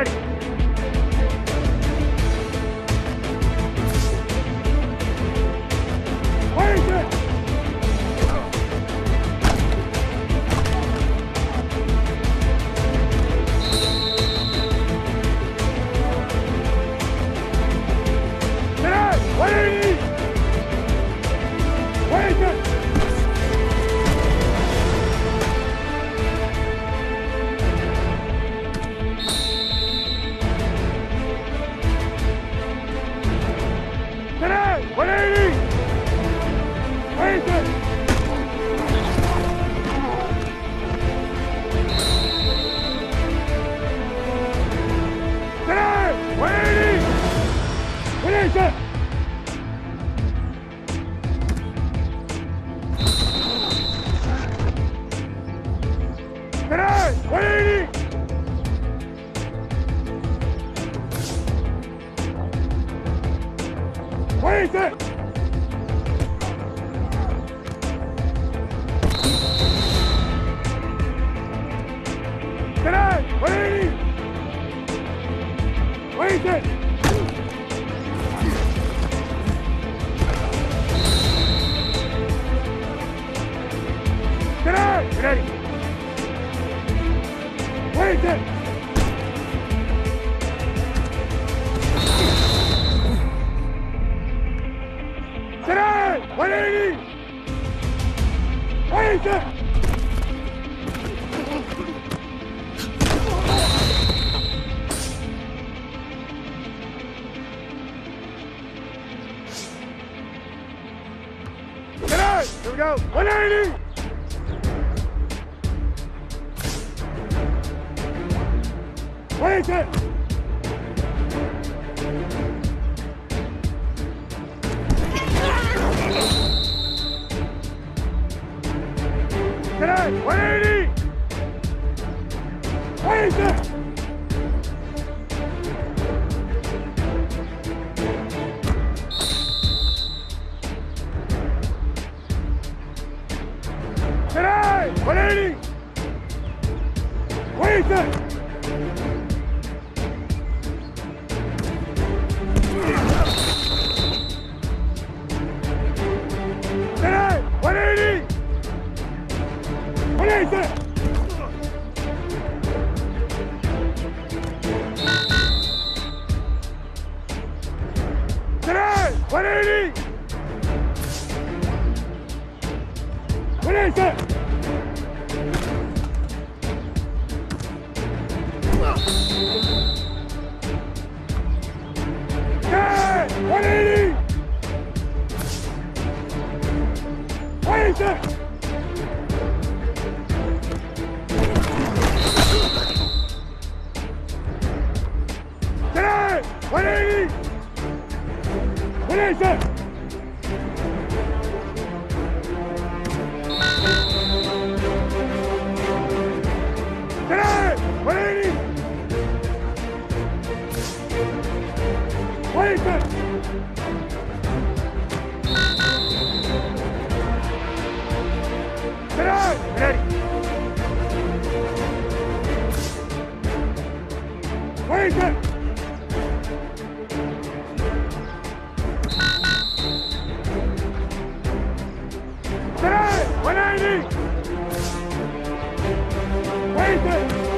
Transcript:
ready. 三，快点！快点！快点！三，快点！快点！快点！Get Grenade! Wait there! Grenade! 180! Wait there! Grenade! Here we go! 180! Where is it? Get out! Where is it? Where is it? Hey! Finish it! Get out! 180! Wait it! Get out! Ready! baby.